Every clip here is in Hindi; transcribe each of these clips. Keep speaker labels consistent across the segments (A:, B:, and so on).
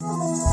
A: Oh.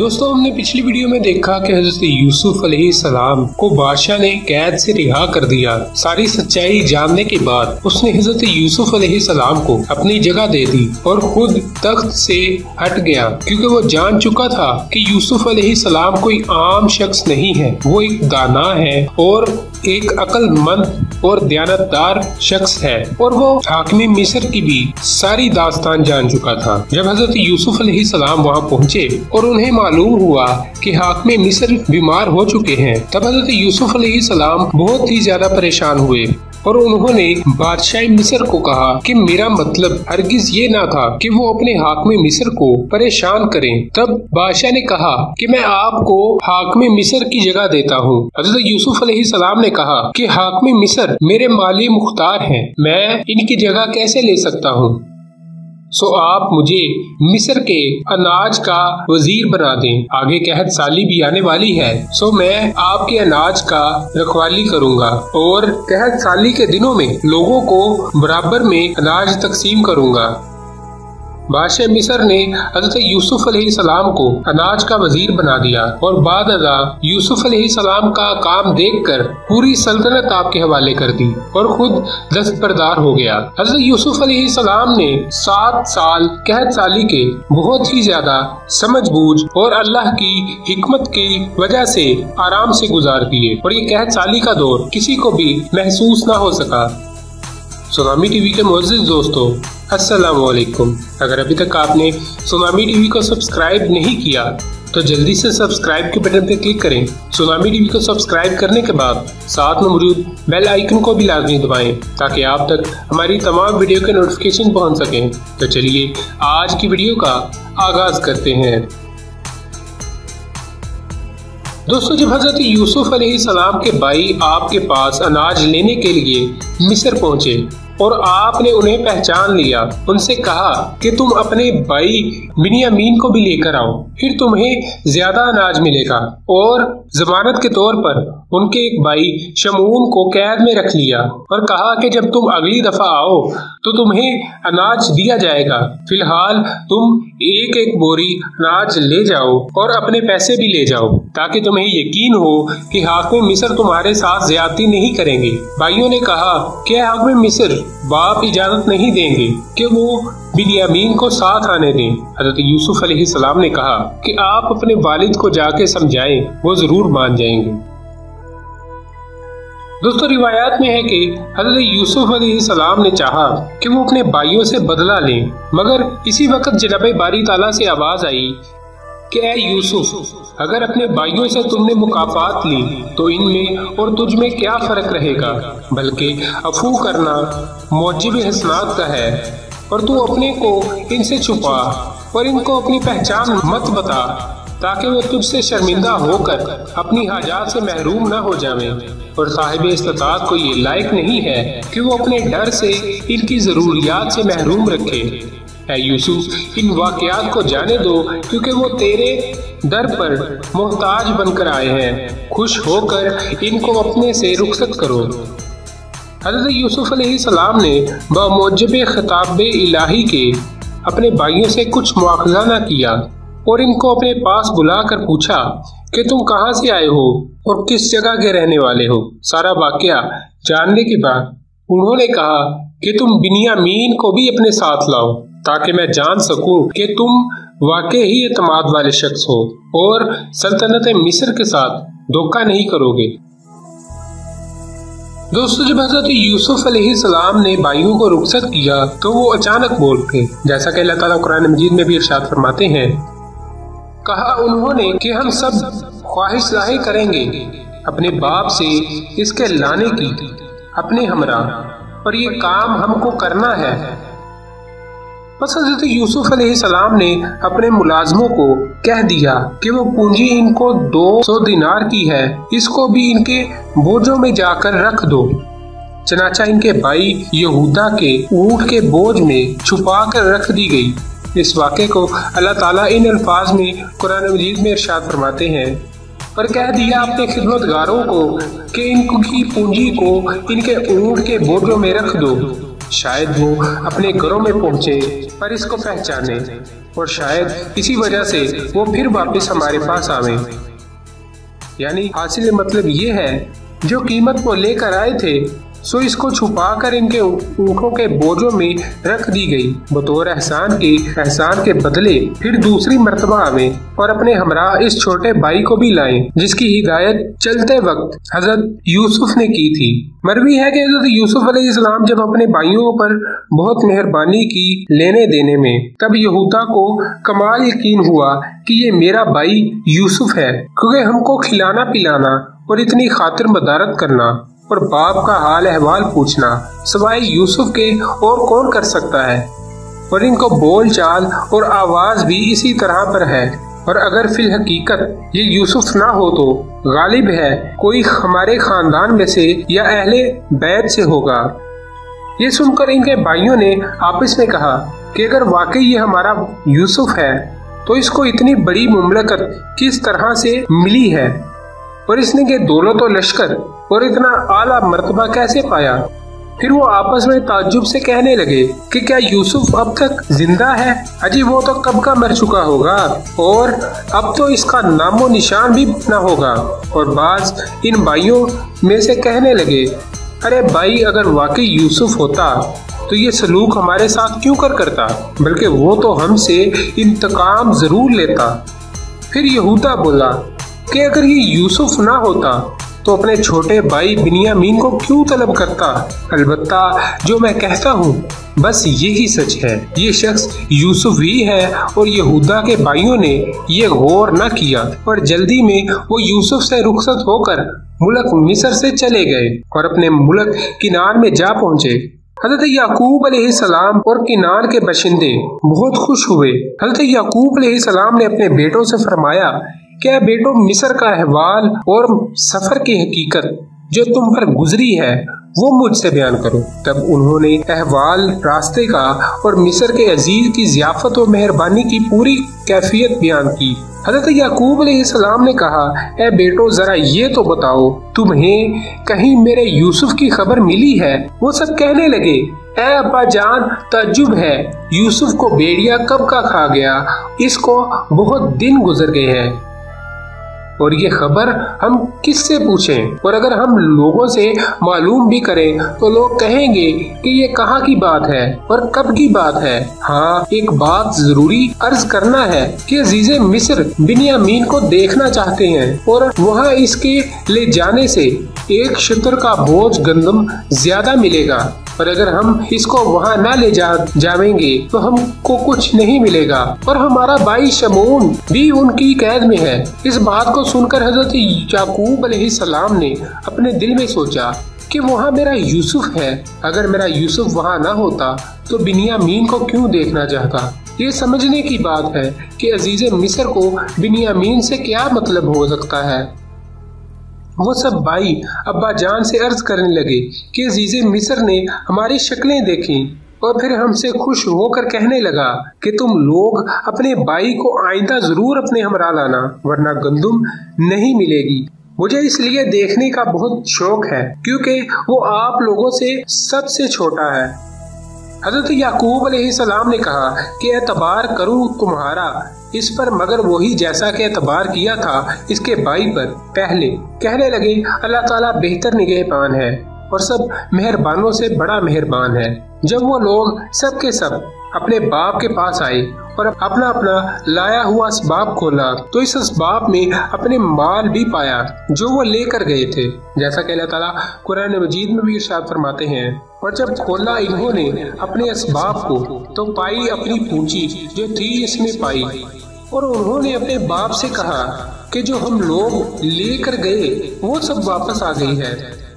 A: दोस्तों, हमने पिछली वीडियो में देखा कि हज़रत यूसुफ सलाम को बादशाह ने कैद से रिहा कर दिया। सारी सच्चाई जानने के बाद उसने हज़रत यूसुफ सलाम को अपनी जगह दे दी और खुद तख्त से हट गया, क्योंकि वो जान चुका था कि यूसुफ सलाम कोई आम शख्स नहीं है। वो एक दाना है और एक अक्लमंद और दयानतदार शख्स है। और वो हाकमी मिस्र की भी सारी दास्तान जान चुका था। जब हज़रत यूसुफ सलाम वहाँ पहुँचे और उन्हें मालूम हुआ कि हाकमी मिस्र बीमार हो चुके हैं, तब हज़रत यूसुफ सलाम बहुत ही ज़्यादा परेशान हुए। और उन्होंने बादशाह मिस्र को कहा कि मेरा मतलब हरगिज ये ना था कि वो अपने हाकमे मिस्र को परेशान करें। तब बादशाह ने कहा कि मैं आपको हाकमे मिस्र की जगह देता हूँ। हज़रत यूसुफ सलाम ने कहा कि हाकमे मिस्र मेरे माली मुख्तार हैं। मैं इनकी जगह कैसे ले सकता हूँ? सो आप मुझे मिस्र के अनाज का वज़ीर बना दें। आगे कहत, साली भी आने वाली है। सो मैं आपके अनाज का रखवाली करूँगा। और कहत, साली के दिनों में लोगों को बराबर में अनाज तकसीम करूँगा। बादशाह मिसर ने हज़रत यूसुफ सलाम को अनाज का वज़ीर बना दिया और बाद अदा यूसुफ सलाम का काम देखकर पूरी सल्तनत आपके हवाले कर दी और खुद दस्तबरदार हो गया। हज़रत यूसुफ सलाम ने सात साल कहत साली के बहुत ही ज़्यादा समझ बूझ और अल्लाह की हिकमत की वजह से आराम से गुजार दिए और ये कहत साली का दौर किसी को भी महसूस न हो सका। सुनामी टीवी के मोजिज दोस्तों अस्सलाम वालेकुम अगर अभी तक आपने सुनामी टीवी को सब्सक्राइब नहीं किया तो जल्दी से सब्सक्राइब के बटन पर क्लिक करें। सुनामी टीवी को सब्सक्राइब करने के बाद साथ में मौजूद बेल आइकन को भी लाजमी दबाएँ, ताकि आप तक हमारी तमाम वीडियो के नोटिफिकेशन पहुँच सकें। तो चलिए आज की वीडियो का आगाज़ करते हैं। दोस्तों, जब हज़रत यूसुफ सलाम के भाई आपके पास अनाज लेने के लिए मिस्र पहुँचे और आपने उन्हें पहचान लिया। उनसे कहा कि तुम अपने भाई बिनियामीन को भी लेकर आओ, फिर तुम्हें ज़्यादा अनाज मिलेगा और जमानत के तौर पर उनके एक भाई शमून को कैद में रख लिया और कहा कि जब तुम अगली दफ़ा आओ तो तुम्हें अनाज दिया जाएगा। फ़िलहाल तुम एक एक बोरी अनाज ले जाओ और अपने पैसे भी ले जाओ, ताकि तुम्हें यकीन हो कि हाकम मिस्र तुम्हारे साथ ज्यादती नहीं करेंगे। भाइयों ने कहा कि हाकम मिस्र बाप इजाज़त नहीं देंगे? कि वो बिनियामीन को साथ आने दें। हज़रत यूसुफ सलाम ने कहा कि आप अपने वालिद को जाके समझाएँ, वो ज़रूर मान जाएँगे। दोस्तों, रिवायात में है कि हज़रत यूसुफ सलाम ने चाहा कि वो अपने भाइयों से बदला लें, मगर इसी वक्त जनाब बारी ताला से आवाज़ आई कि यूसुफ, अगर अपने भाइयों से तुमने मुकाफात ली तो इनमें और तुझ में क्या फ़र्क रहेगा? बल्कि अफू करना मौजब हसनात का है। और तू अपने को इनसे छुपा और इनको अपनी पहचान मत बता, ताकि वो तुझसे शर्मिंदा होकर अपनी हाजात से महरूम न हो जावे। और साहिब इस्तात को ये लायक नहीं है कि वो अपने डर से इनकी जरूरियात से महरूम रखे। यूसुफ, इन वाकयात को जाने दो, क्योंकि वो तेरे दर पर मोहताज बनकर आए हैं। खुश होकर इनको अपने से रुखसत करो। हज़रत यूसुफ सलाम ने बमोजब खिताब इलाही के अपने भाइयों से कुछ मुआवजा न किया और इनको अपने पास बुलाकर पूछा कि तुम कहाँ से आए हो और किस जगह के रहने वाले हो? सारा वाक्य जानने के बाद उन्होंने कहा कि तुम बिनियामीन को भी अपने साथ लाओ, ताकि मैं जान सकूँ कि तुम वाकई ही एतमाद वाले शख्स हो और सल्तनत मिस्र के साथ धोखा नहीं करोगे। दोस्तों, जब हज़रत यूसुफ सलाम ने भाइयों को रुखसत किया तो वो अचानक बोल उठे। जैसा कि अल्लाह ताला कुरान मजीद में भी इरशाद फरमाते हैं, कहा उन्होंने कि हम सब ख्वाहिश ज़ाहिर करेंगे, अपने बाप से इसके लाने की, अपने हमरा, और ये काम हमको करना है। बस हज़रत यूसुफ सलाम ने अपने मुलाजमों को कह दिया कि वो पूंजी इनको दो सौ दिनार की है, इसको भी इनके बोझों में जाकर रख दो। चनाचा इनके भाई यहूदा के ऊँट के बोझ में छुपा कर रख दी गई। इस वाक़े को अल्लाह ताला इन अल्फाज में कुरान मजीद में इरशाद फरमाते हैं और कह दिया अपने खिदमतगारों को कि इनकी पूंजी को इनके ऊँट के बोझों में रख दो। शायद वो अपने घरों में पहुँचे पर इसको पहचाने और शायद इसी वजह से वो फिर वापस हमारे पास आवे। यानी हासिल मतलब ये है, जो कीमत को लेकर आए थे सो इसको छुपा कर इनके ऊँटों के बोझों में रख दी गई। बतौर एहसान के एहसान के बदले फिर दूसरी मरतबा आवे और अपने हमरा इस छोटे भाई को भी लाए, जिसकी हिदायत चलते वक्त हज़रत यूसुफ ने की थी। मरवी है कि हज़रत यूसुफ अलैहिस्सलाम जब अपने भाइयों पर बहुत मेहरबानी की लेने देने में, तब यहूदा को कमाल यकीन हुआ कि ये मेरा भाई यूसुफ है, क्योंकि हमको खिलाना पिलाना और इतनी खातिर मदारत करना। और बाप का हाल अहवाल पूछना सवाई यूसुफ के और कौन कर सकता है? और इनको बोल चाल और आवाज़ भी इसी तरह पर है। और अगर फिल हकीकत ये यूसुफ ना हो तो गालिब है, कोई हमारे खानदान में से या अहले बैद से होगा। ये सुनकर इनके भाइयों ने आपस में कहा कि अगर वाकई ये हमारा यूसुफ है तो इसको इतनी बड़ी मुमलकत किस तरह से मिली है? और इसने ये दौलत और लश्कर और इतना आला मरतबा कैसे पाया? फिर वो आपस में ताजुब से कहने लगे कि क्या यूसुफ अब तक ज़िंदा है? अजी, वो तो कब का मर चुका होगा? और अब तो इसका नामो निशान भी न होगा। और बाज इन भाइयों में से कहने लगे, अरे भाई, अगर वाकई यूसुफ होता तो ये सलूक हमारे साथ क्यों कर करता? बल्कि वो तो हमसे इंतकाम ज़रूर लेता। फिर यहूदा बोला कि अगर ये यूसुफ ना होता तो अपने छोटे भाई बिनियामीन को क्यों तलब करता? अलबत्ता, जो मैं कहता हूँ, बस यही सच है। ये शख्स यूसुफ ही है और यहूदा के भाइयों ने ये गौर न किया और जल्दी में वो यूसुफ से रुखसत होकर मुल्क मिस्र से चले गए और अपने मुल्क किनार में जा पहुँचे। हज़रत याकूब सलाम और किनार के बशिंदे बहुत खुश हुए। हज़रत याकूब सलाम ने अपने बेटों से फरमाया क्या बेटो मिस्र का अहवाल और सफ़र की हकीकत जो तुम पर गुजरी है, वो मुझसे बयान करो। तब उन्होंने अहवाल रास्ते का और मिस्र के अज़ीज़ की जियाफत और मेहरबानी की पूरी कैफियत बयान की। हज़रत याकूब सलाम ने कहा, ए बेटो, जरा ये तो बताओ, तुम्हें कहीं मेरे यूसुफ की खबर मिली है? वो सब कहने लगे, ए अब्बा जान, तजुब है। यूसुफ को बेड़िया कब का खा गया? इसको बहुत दिन गुजर गए हैं। और ये खबर हम किससे पूछें? और अगर हम लोगों से मालूम भी करें तो लोग कहेंगे कि ये कहाँ की बात है और कब की बात है। हाँ एक बात ज़रूरी अर्ज़ करना है कि अजीजे मिस्र बिनियामीन को देखना चाहते हैं और वहाँ इसके ले जाने से एक शतर का बोझ गंदम ज़्यादा मिलेगा। पर अगर हम इसको वहाँ न ले जा जाएँगे तो हमको कुछ नहीं मिलेगा। और हमारा भाई शमून भी उनकी कैद में है। इस बात को सुनकर हज़रत याकूब सलाम ने अपने दिल में सोचा कि वहाँ मेरा यूसुफ है। अगर मेरा यूसुफ वहाँ ना होता तो बिनियामीन को क्यों देखना चाहता? ये समझने की बात है कि अज़ीज़ मिस्र को बिनियामीन से क्या मतलब हो सकता है? वो सब भाई अब्बा जान से अर्ज़ करने लगे कि अज़ीज़ मिस्र ने हमारी शक्लें देखी और फिर हमसे खुश होकर कहने लगा कि तुम लोग अपने भाई को आइंदा ज़रूर अपने हमरा लाना, वरना गंदुम नहीं मिलेगी। मुझे इसलिए देखने का बहुत शौक है, क्योंकि वो आप लोगों से सबसे छोटा है। हज़रत याकूब सलाम ने कहा कि एतबार करूँ तुम्हारा। इस पर मगर वही जैसा के एतबार किया था, इसके भाई पर पहले। कहने लगे, अल्लाह ताला बेहतर निगहबान है और सब मेहरबानों से बड़ा मेहरबान है। जब वो लोग सब के सब अपने बाप के पास आए और अपना अपना लाया हुआ असबाब खोला तो इस असबाब में अपने माल भी पाया, जो वो लेकर गए थे। जैसा कि अल्लाह ताला कुरान मजीद में भी इरशाद फरमाते हैं और जब खोला इन्होंने अपने असबाब को तो पाई अपनी पूंजी जो थी इसमें पाई। और उन्होंने अपने बाप से कहा कि जो हम लोग लेकर गए, वो सब वापस आ गई है।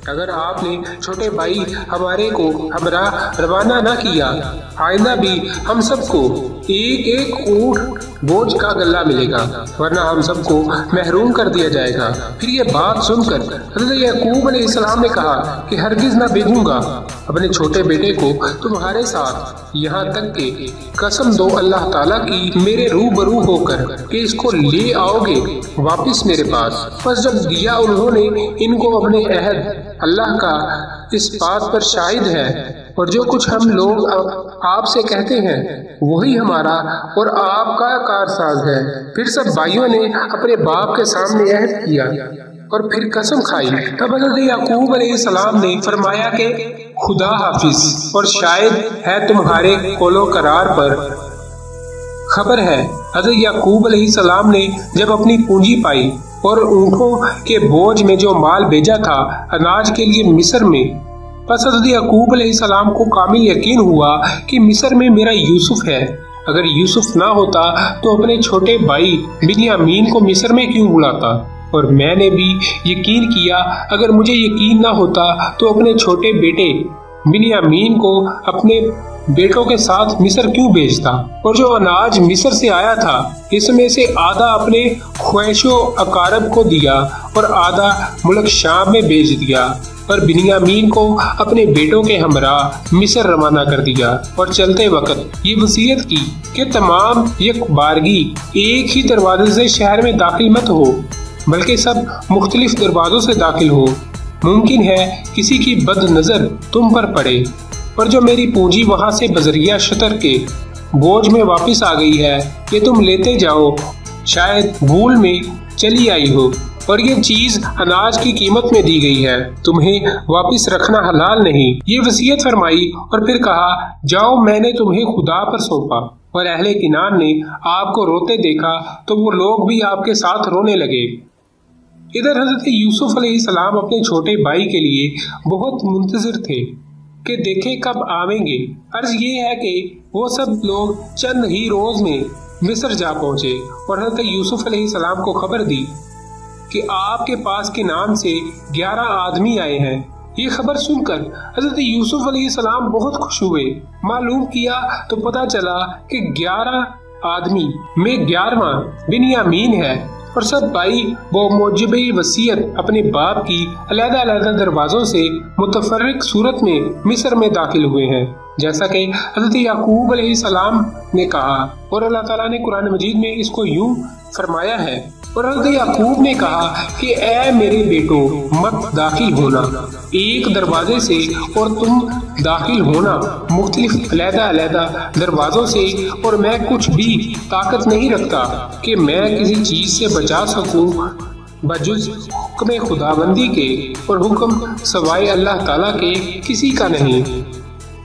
A: अगर आपने छोटे भाई हमारे को हमरा रवाना ना किया आइंदा भी हम सबको एक एक ऊँट बोझ का गला मिलेगा, वरना हम सबको महरूम कर दिया जाएगा। फिर ये बात सुनकर हज़रत यकूब अलैहिस्सलाम ने कहा कि हरगिज ना भेजूँगा। अपने छोटे बेटे को तुम्हारे साथ यहाँ तक के कसम दो अल्लाह ताला की मेरे रूबरू होकर कि इसको ले आओगे वापस मेरे पास। बस जब दिया उन्होंने, इनको अपने अहद अल्लाह का इस बात पर शाहिद है। और जो कुछ हम लोग आपसे कहते हैं, वही हमारा और आपका कारसाज है। फिर सब भाइयों ने अपने बाप के सामने अहद किया और फिर कसम खाई। तब हज़रत याकूब सलाम ने फरमाया कि, खुदा हाफिज, और शायद है तुम्हारे कोलो करार पर। खबर है, हज़रत याकूब सलाम ने जब अपनी पूंजी पाई और ऊँटों के बोझ में जो माल भेजा था, अनाज के लिए मिस्र में। यकूब सलाम को कामिल यकीन हुआ कि मिस्र में मेरा यूसुफ है। अगर यूसुफ ना होता तो अपने छोटे भाई बिनियामीन को मिस्र में क्यों बुलाता? और मैंने भी यकीन किया, अगर मुझे यकीन ना होता तो अपने छोटे बेटे बिनियामीन को अपने बेटों के साथ मिस्र क्यों भेजता? और जो अनाज मिस्र से आया था, इसमें से आधा अपने ख्वाहिशों अकारब को दिया और आधा मुल्क शाम में भेज दिया। पर बिनियामीन को अपने बेटों के हमरा मिस्र रवाना कर दिया और चलते वक्त ये वसीयत की कि तमाम एक बारगी एक ही दरवाजे से शहर में दाखिल मत हो, बल्कि सब मुख्तलिफ़ दरवाजों से दाखिल हो। मुमकिन है किसी की बद नज़र तुम पर पड़े। पर जो मेरी पूंजी वहाँ से बजरिया शतर के बोझ में वापस आ गई है, ये तुम लेते जाओ। शायद भूल में चली आई हो, और ये चीज़ अनाज की कीमत में दी गई है। तुम्हें वापस रखना हलाल नहीं। ये वसीयत फरमाई और फिर कहा, जाओ, मैंने तुम्हें खुदा पर सौंपा। और अहले किनान ने आपको रोते देखा तो वो लोग भी आपके साथ रोने लगे। इधर हज़रत यूसुफ सलाम अपने छोटे भाई के लिए बहुत मुंतजर थे कि देखे कब आवेंगे। अर्ज़ ये है कि वो सब लोग चंद ही रोज में मिस्र जा पहुँचे और हज़रत यूसुफ सलाम को खबर दी कि आपके पास के नाम से ग्यारह आदमी आए हैं। ये खबर सुनकर हज़रत यूसुफ सलाम बहुत खुश हुए। मालूम किया तो पता चला कि ग्यारह आदमी में ग्यारहवा बिनियामीन है। और सब भाई वो मौजब वसीयत अपने बाप की अलहदा अलहदा दरवाजों से मुतफरक सूरत में मिस्र में दाखिल हुए हैं। जैसा कि हज़रत याकूब सलाम ने कहा, और अल्लाह ताला ने कुरान मजीद में इसको यूँ फरमाया है। और याकूब ने कहा कि, ए मेरे बेटो, मत दाखिल होना। एक दरवाजे से और तुम दाखिल होना। मुख्तलिफ़ अलहदा दरवाजों से। और मैं कुछ भी ताकत नहीं रखता कि मैं किसी चीज़ से बचा सकूँ। बजुज हुक्म खुदाबंदी के और हुक्म सवाई अल्लाह ताला के किसी का नहीं।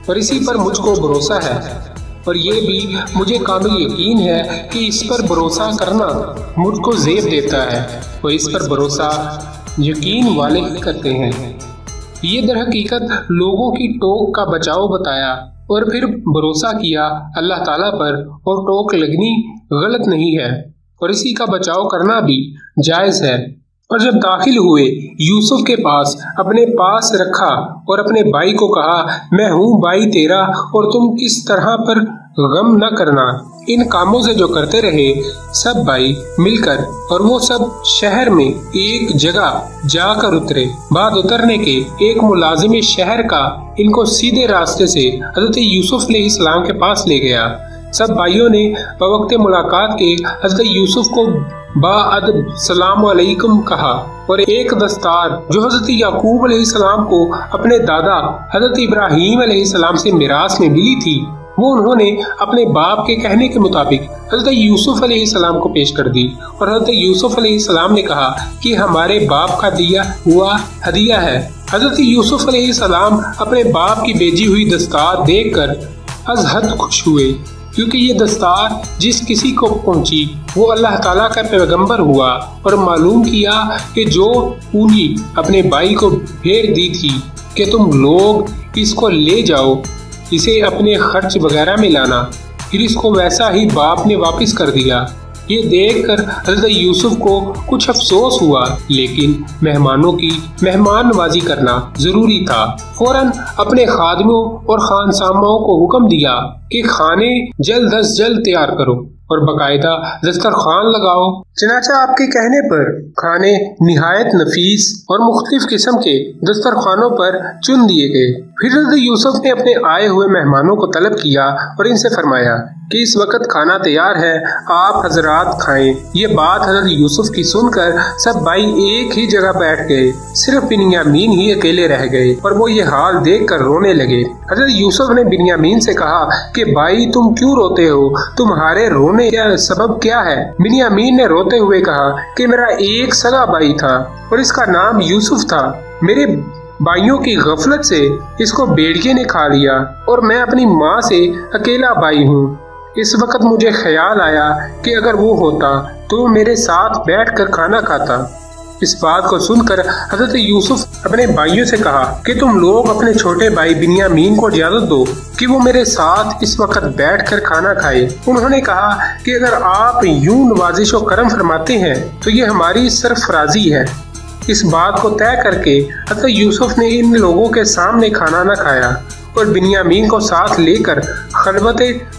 A: और इसी पर मुझको भरोसा है। और ये भी मुझे काबिल यकीन है कि इस पर भरोसा करना मुझको जेब देता है और इस पर भरोसा यकीन वाले ही करते हैं। ये दर हकीकत लोगों की टोक का बचाव बताया और फिर भरोसा किया अल्लाह ताला पर और टोक लगनी गलत नहीं है और इसी का बचाव करना भी जायज़ है। और जब दाखिल हुए, यूसुफ के पास अपने पास रखा और अपने भाई को कहा, मैं हूँ भाई तेरा और तुम किस तरह पर गम न करना। इन कामों से जो करते रहे, सब भाई मिलकर और वो सब शहर में एक जगह जाकर उतरे। बाद उतरने के एक मुलाजिम शहर का इनको सीधे रास्ते से हज़रत यूसुफ ने इस्लाम के पास ले गया। सब भाइयों ने बवक्त मुलाकात के हज़रत यूसुफ को बाअदब सलाम कहा। और एक दस्तार जो हज़रत याकूब सलाम को अपने दादा हज़रत इब्राहिम सलाम से मिरास में मिली थी, वो उन्होंने अपने बाप के कहने के मुताबिक हज़रत यूसुफ सलाम को पेश कर दी। और हज़रत यूसुफ सलाम ने कहा कि हमारे बाप का दिया हुआ हदिया है। हज़रत यूसुफ सलाम अपने बाप की भेजी हुई दस्तार देख कर अजहद खुश हुए। क्योंकि ये दस्तार जिस किसी को पहुँची, वो अल्लाह ताला का पैगंबर हुआ और मालूम किया कि जो पूंजी अपने भाई को फेर दी थी कि तुम लोग इसको ले जाओ, इसे अपने खर्च वगैरह में लाना। फिर इसको वैसा ही बाप ने वापस कर दिया। ये देखकर हज़रत यूसुफ को कुछ अफसोस हुआ, लेकिन मेहमानों की मेहमान नवाजी करना ज़रूरी था। फ़ौरन अपने खादमों और खानसामाओं को हुक्म दिया कि खाने जल्द अज जल्द तैयार करो और बकायदा दस्तरखान लगाओ। चनाचा आपके कहने पर खाने निहायत नफीस और मुख्तलिफ़ किस्म के दस्तरखानों पर चुन दिए गए। फिर हज़रत यूसुफ ने अपने आए हुए मेहमानों को तलब किया और इनसे फरमाया कि इस वक्त खाना तैयार है, आप हजरात खाएँ। ये बात हज़रत यूसुफ की सुनकर सब भाई एक ही जगह बैठ गए। सिर्फ़ बिनियामीन ही अकेले रह गए और वो ये हाल देख कर रोने लगे। हज़रत यूसुफ ने बिनियामीन से कहा कि, भाई, तुम क्यों रोते हो? तुम्हारे रोने का सबब क्या है? बिनियामीन ने रोते हुए कहा कि, मेरा एक सगा भाई था और इसका नाम यूसुफ था। मेरे भाइयों की गफलत से इसको बेड़िए ने खा लिया और मैं अपनी माँ से अकेला भाई हूँ। इस वक्त मुझे ख्याल आया कि अगर वो होता तो मेरे साथ बैठकर खाना खाता। इस बात को सुनकर हज़रत यूसुफ अपने भाइयों से कहा कि तुम लोग अपने छोटे भाई बिनियामीन को इजाज़त दो कि वो मेरे साथ इस वक्त बैठकर खाना खाए। उन्होंने कहा कि अगर आप यूँ नवाजिश और करम फरमाते हैं तो ये हमारी सरफराजी है। इस बात को तय करके हज़रत यूसुफ ने इन लोगों के सामने खाना न खाया और बिनियामीन को साथ लेकर खलबत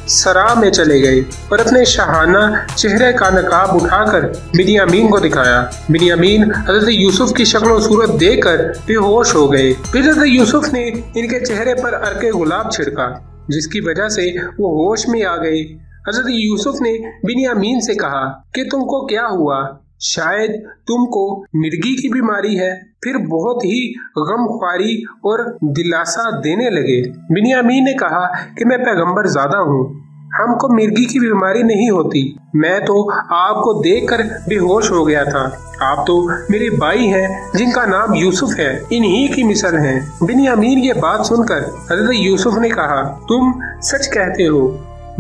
A: सरा में चले गए और अपने शाहाना चेहरे का नकाब उठाकर बिनियामीन को दिखाया। बिनियामीन हज़रत यूसुफ की शक्ल सूरत देखकर बेहोश हो गए। फिर हज़रत यूसुफ ने इनके चेहरे पर अर्के गुलाब छिड़का, जिसकी वजह से वो होश में आ गए। हज़रत यूसुफ ने बिनियामीन से कहा, कि तुमको क्या हुआ? शायद तुमको मिर्गी की बीमारी है। फिर बहुत ही गम ख्वारी और दिलासा देने लगे। बिनियामीन ने कहा कि मैं पैगंबर ज़्यादा हूँ। हमको मिर्गी की बीमारी नहीं होती। मैं तो आपको देखकर बेहोश हो गया था। आप तो मेरे भाई हैं, जिनका नाम यूसुफ है। इन्हीं की मिसल है। बिनियामीन ये बात सुनकर हज़रत यूसुफ ने कहा, तुम सच कहते हो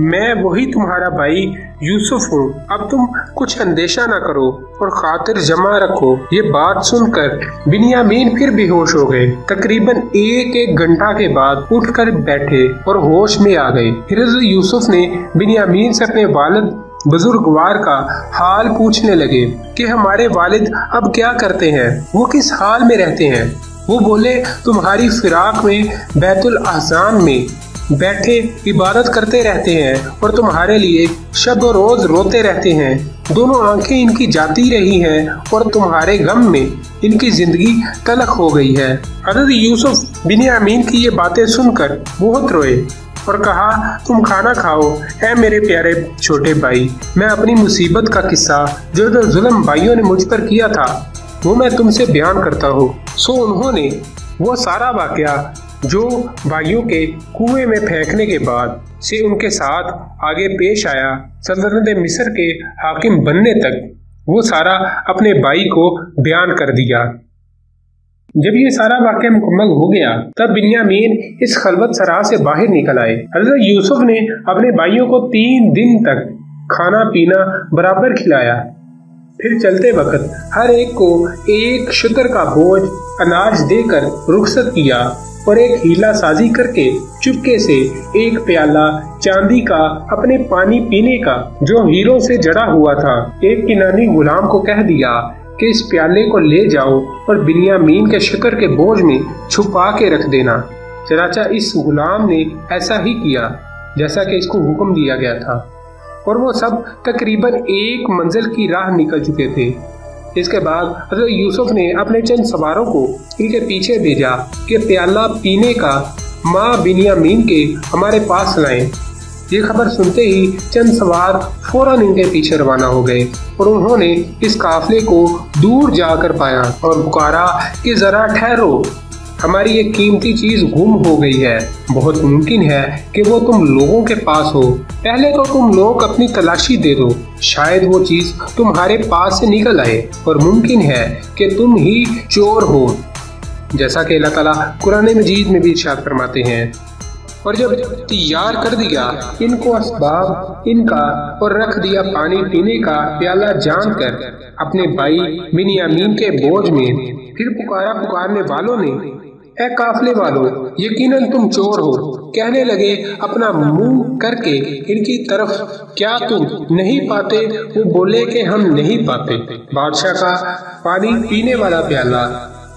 A: मैं वही तुम्हारा भाई यूसुफ हूँ। अब तुम कुछ अंदेशा न करो और खातिर जमा रखो। ये बात सुनकर बिनियामीन फिर बेहोश हो गए। तकरीबन एक एक घंटा के बाद उठकर बैठे और होश में आ गए। फिर यूसुफ ने बिनियामीन से अपने वालिद बुजुर्गवार का हाल पूछने लगे कि हमारे वालिद अब क्या करते हैं? वो किस हाल में रहते हैं? वो बोले, तुम्हारी फिराक में बैतुल अहसान में बैठे इबादत करते रहते हैं और तुम्हारे लिए शब रोज रोते रहते हैं। दोनों आँखें इनकी जाती रही हैं और तुम्हारे गम में इनकी ज़िंदगी तलख हो गई है। हज़रत यूसुफ बिन अमीन की ये बातें सुनकर बहुत रोए और कहा, तुम खाना खाओ है मेरे प्यारे छोटे भाई, मैं अपनी मुसीबत का किस्सा जो जो जुल्म भाइयों ने मुझ पर किया था, वो मैं तुमसे बयान करता हूँ। सो उन्होंने वो सारा वाक्य जो भाइयों के कुएँ में फेंकने के बाद से उनके साथ आगे पेश आया, सल्तनत मिस्र के हाकिम बनने तक वो सारा अपने भाई को बयान कर दिया। जब ये सारा वाक्य मुकम्मल हो गया, तब बिन्यामीन इस खलबत सराह से बाहर निकल आए। हज़रत यूसुफ ने अपने भाइयों को तीन दिन तक खाना पीना बराबर खिलाया। फिर चलते वक्त हर एक को एक शुतर का बोझ अनाज देकर रुखसत किया। और एक हीला साजी करके चुपके से एक प्याला चांदी का अपने पानी पीने का जो हीरो से जड़ा हुआ था, एक किनानी गुलाम को कह दिया कि इस प्याले को ले जाओ और बिनियामीन के शकर के बोझ में छुपा के रख देना। चराचा इस गुलाम ने ऐसा ही किया, जैसा कि इसको हुक्म दिया गया था। और वो सब तकरीबन एक मंजिल की राह निकल चुके थे। इसके बाद हज़रत यूसुफ ने अपने चंद सवारों को इनके पीछे भेजा कि प्याला पीने का माँ बिनियामीन के हमारे पास लाएँ। ये खबर सुनते ही चंद सवार फ़ौरन इनके पीछे रवाना हो गए और उन्होंने इस काफले को दूर जाकर पाया और पुकारा कि जरा ठहरो। हमारी ये कीमती चीज़ गुम हो गई है। बहुत मुमकिन है कि वो तुम लोगों के पास हो। पहले तो तुम लोग अपनी तलाशी दे दो। शायद वो चीज़ तुम्हारे पास से निकल आए और मुमकिन है कि तुम ही चोर हो। जैसा कि अल्लाह ताला कुरान मजीद में भी इर्शाद फरमाते हैं। और जब तैयार कर दिया, इनको असबाब, इनका और रख दिया पानी पीने का प्याला जानकर अपने भाई बिनियामीन के बोझ में, फिर पुकारा पुकारने वालों ने ए काफले वालों, यकीनन तुम चोर हो। कहने लगे, अपना मुँह करके इनकी तरफ़, क्या तुम नहीं पाते? वो बोले कि हम नहीं पाते। बादशाह का पानी पीने वाला प्याला,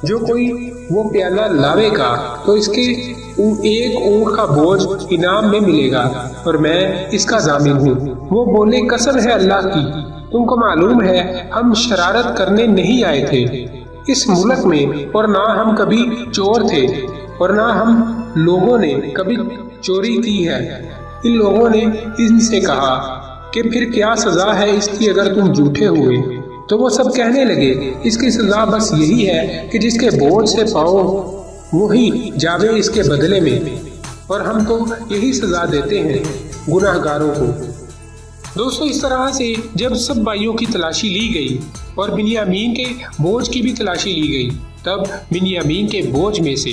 A: जो कोई वो प्याला लावेगा तो इसके एक ऊँट का बोझ इनाम में मिलेगा, और मैं इसका जामिन हूँ। वो बोले, कसम है अल्लाह की, तुमको मालूम है, हम शरारत करने नहीं आए थे। इस मुल्क में, और ना हम कभी चोर थे, और ना हम लोगों ने कभी चोरी की है। इन लोगों ने इनसे कहा कि फिर क्या सजा है इसकी अगर तुम झूठे हुए? तो वो सब कहने लगे, इसकी सजा बस यही है कि जिसके बोझ से पाओ वही जावे इसके बदले में। और हम तो यही सजा देते हैं गुनाहगारों को। दोस्तों, इस तरह से जब सब भाइयों की तलाशी ली गई और बिनियामीन के बोझ की भी तलाशी ली गई, तब बिनियामीन के बोझ में से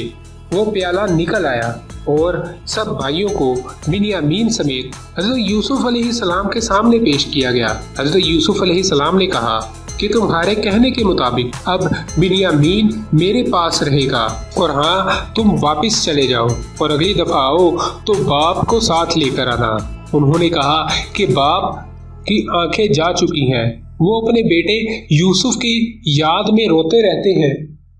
A: वो प्याला निकल आया और सब भाइयों को बिनियामीन समेत हज़रत यूसुफ सलाम के सामने पेश किया गया। हज़रत यूसुफ सलाम ने कहा कि तुम्हारे कहने के मुताबिक अब बिनियामीन मेरे पास रहेगा और हाँ तुम वापस चले जाओ और अगली दफ़ा आओ तो बाप को साथ लेकर आना। उन्होंने कहा कि बाप की आँखें जा चुकी हैं। वो अपने बेटे यूसुफ की याद में रोते रहते हैं।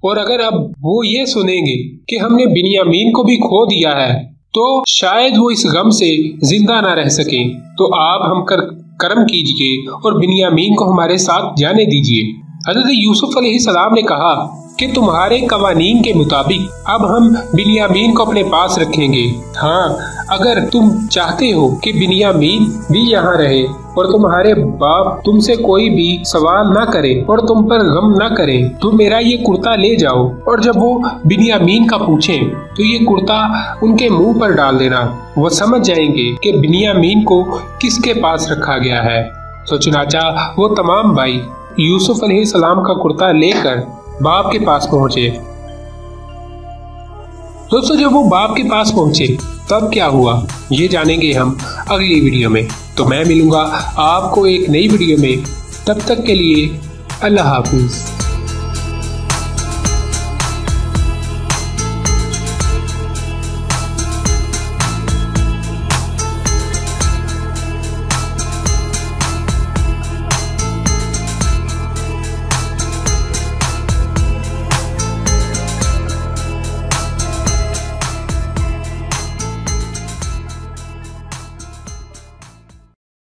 A: और अगर अब वो ये सुनेंगे कि हमने बिनियामीन को भी खो दिया है तो शायद वो इस गम से ज़िंदा ना रह सके। तो आप हम कर, कर्म कीजिए और बिनियामीन को हमारे साथ जाने दीजिए। हज़रत यूसुफ सलाम ने कहा कि तुम्हारे कवानीन के मुताबिक अब हम बिनियामीन को अपने पास रखेंगे। हाँ अगर तुम चाहते हो कि बिनियामीन भी यहाँ रहे और तुम्हारे बाप तुमसे कोई भी सवाल ना करे और तुम पर गम ना करे तो मेरा ये कुर्ता ले जाओ। और जब वो बिनियामीन का पूछे तो ये कुर्ता उनके मुँह पर डाल देना। वो समझ जाएँगे कि बिनियामीन को किसके पास रखा गया है। तो चुनाचा वो तमाम भाई, यूसुफ सलाम का कुर्ता लेकर बाप के पास पहुँचे। दोस्तों, जब वो बाप के पास पहुँचे, तब क्या हुआ? ये जानेंगे हम अगली वीडियो में। तो मैं मिलूँगा आपको एक नई वीडियो में। तब तक के लिए अल्लाह हाफिज़।